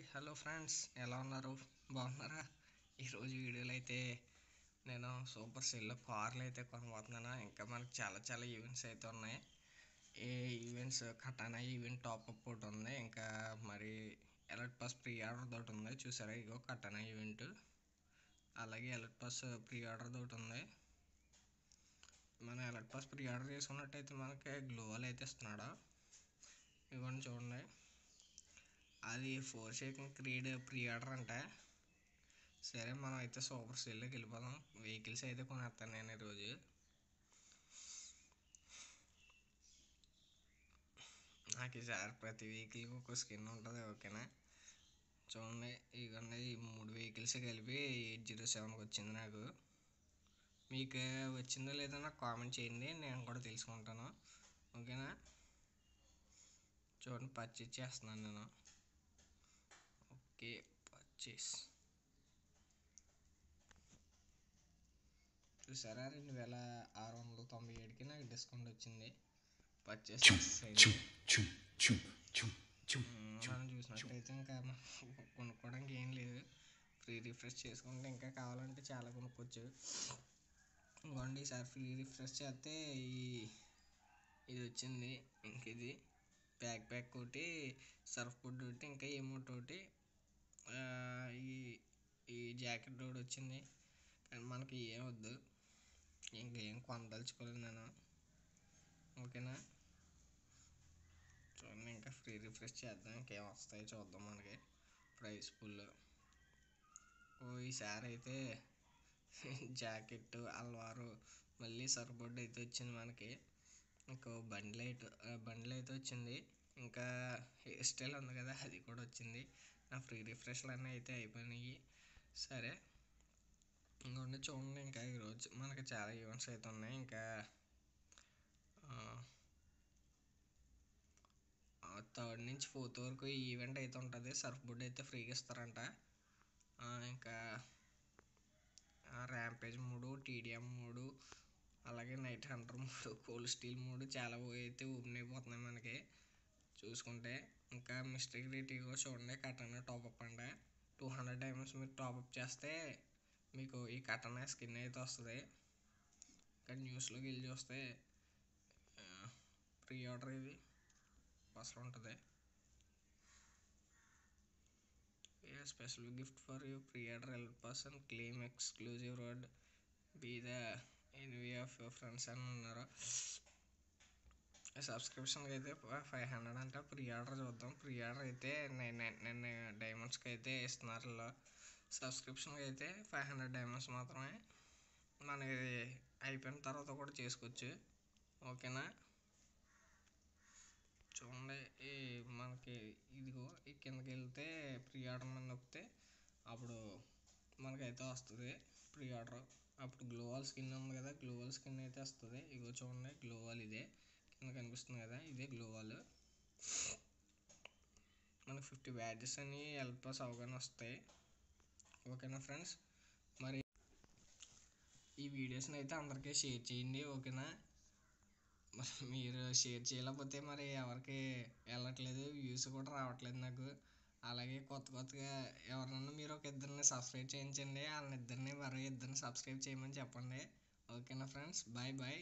Hi hello friends. ఎలా ఉన్నారు? బాగున్నారా? ఈరోజు వీడియోలో అయితే నేను సూపర్ సెల్లో కార్లు అయితే కొనబోతున్నాను. ఇంకా మనకి చాలా చాలా ఈవెంట్స్ అయితే ఉన్నాయి. ఏ events Katana event top up ఒకటి ఉంది. ఇంకా మరి ఎలర్ట్ పాస్ ప్రీ ఆర్డర్ తోటి ఉంది. చూసారా? ఇగో కటానా ఈవెంట్. అలాగే ఎలర్ట్ పాస్ ప్రీ ఆర్డర్ తోటి ఉంది. మనం ఎలర్ట్ పాస్ ప్రీ ఆర్డర్ చేసుకున్నట్టయితే మనకి గ్లోవల్ అయితే ఇస్తున్నాడు? ఇవన్నీ చూడండి. అది four shaking creed pre order అంట. సరే మనం అయితే సూపర్ సెల్లోకి వెళ్ళిపోదాం. వెహికల్స్ అయితే కొనేస్తాను నేను ఈరోజు. నాకు ఈసారి ప్రతి వెహికల్కి ఒక స్కిన్ ఉంటుంది ఓకేనా? చూడండి ఇవన్నీ ఈ మూడు వెహికల్స్ కలిపి ఎయిట్ జీరో సెవెన్కి వచ్చింది నాకు. మీకు వచ్చిందో లేదో నాకు కామెంట్ చేయండి నేను కూడా తెలుసుకుంటాను. ఓకేనా? చూడండి పర్చేజ్ చేస్తున్నాను నేను. ఓకే పర్చేస్ చూసారా? రెండు వేల ఆరు వందల తొంభై ఏడుకి నాకు డిస్కౌంట్ వచ్చింది. పర్చేస్. మనం చూసినట్టయితే ఇంకా కొనుక్కోవడానికి ఏం లేదు. ఫ్రీ రిఫ్రెష్ చేసుకుంటే ఇంకా కావాలంటే చాలా కొనుక్కోవచ్చు. ఇంకోండి ఈసారి ఫ్రీ రిఫ్రెష్ చేస్తే ఈ ఇది వచ్చింది. ఇంక ఇది బ్యాక్ ప్యాక్ ఒకటి సర్ఫ్ బోర్డ్ ఒకటి ఇంకా ఎమోట్ ఒకటి. ఈ ఈ జాకెట్ ఒకటి వచ్చింది. కానీ మనకి ఏం వద్దు. ఇంకేం కొనదలుచుకోలేదు నేను. ఓకేనా? చూడండి ఇంకా ఫ్రీ రిఫ్రెష్ చేద్దాం. ఇంకేం వస్తాయో చూద్దాం మనకి. Price full. ఓ ఈసారి అయితే జాకెట్ అల్వారు మళ్ళీ సర్బోర్డ్ అయితే వచ్చింది మనకి. ఇంకో బండి లైట్ బండిల్ అయితే వచ్చింది. ఇంకా హెయిర్ స్టైల్ ఉంది కదా అది కూడా వచ్చింది. నా ఫ్రీ రిఫ్రెష్లు అన్నీ అయితే అయిపోయినాయి. సరే ఇంకోండి చూడండి ఇంకా ఈరోజు. మనకి చాలా ఈవెంట్స్ అయితే ఉన్నాయి. ఇంకా థర్డ్ నుంచి ఫోర్త్ వరకు ఈ ఈవెంట్ అయితే ఉంటుంది. సర్ఫ్ బోర్డ్ అయితే ఫ్రీగా ఇస్తారంట. ఇంకా ర్యాంపేజ్ మూడు టీడీఎం మూడు అలాగే నైట్ హంటర్ మూడు కోల్డ్ స్టీల్ మూడు చాలా అయితే ఓపెన్ అయిపోతున్నాయి మనకి. చూసుకుంటే ఇంకా మిస్టేక్ రేట్ కూడా చూడండి కటన్ టాప్అప్ అండి. టూ హండ్రెడ్ డైమండ్స్ మీరు టాప్అప్ చేస్తే మీకు ఈ కటన్ స్కిన్ అయితే వస్తుంది. ఇంకా న్యూస్లోకి వెళ్ళి చూస్తే ప్రీ ఆర్డర్ ఇది అసలు ఉంటుంది. Special gift for you pre order help person claim exclusive road be the envy of your friends అని ఉన్నారు సబ్స్క్రిప్షన్కి అయితే ఫైవ్ హండ్రెడ్ అంటే ప్రీ ఆర్డర్ చూద్దాం. ప్రీ ఆర్డర్ అయితే నైన్ నైన్ నైన్ డైమండ్స్కి అయితే ఇస్తున్నారు సబ్స్క్రిప్షన్కి అయితే ఫైవ్ హండ్రెడ్ డైమండ్స్ మాత్రమే. మనకి అయిపోయిన తర్వాత కూడా చేసుకోవచ్చు. ఓకేనా? చూడండి ఈ మనకి ఇదిగో ఈ కిందకి వెళ్తే ప్రీ ఆర్డర్ మీద నొక్కితే అప్పుడు మనకైతే వస్తుంది ప్రీ ఆర్డర్ అప్పుడు గ్లోవల్ స్కిన్ ఉంది కదా గ్లోవల్ స్కిన్ అయితే వస్తుంది. ఇగో చూడండి గ్లోవల్ ఇదే. మనకు కనిపిస్తుంది కదా ఇదే గ్లోవల్ మనకి ఫిఫ్టీ బ్యాడ్జెస్ అని హెల్ప్ అవగానే వస్తాయి. ఓకేనా ఫ్రెండ్స్ మరి ఈ వీడియోస్ని అయితే అందరికీ షేర్ చేయండి ఓకేనా మరి మీరు షేర్ చేయలేకపోతే మరి ఎవరికి వెళ్ళట్లేదు వ్యూస్ కూడా రావట్లేదు నాకు. అలాగే కొత్త కొత్తగా ఎవరినన్నా మీరు ఒక ఇద్దరిని సబ్స్క్రైబ్ చేయించండి వాళ్ళని ఇద్దరిని మరో ఇద్దరిని సబ్స్క్రైబ్ చేయమని చెప్పండి. ఓకేనా ఫ్రెండ్స్ బాయ్ బాయ్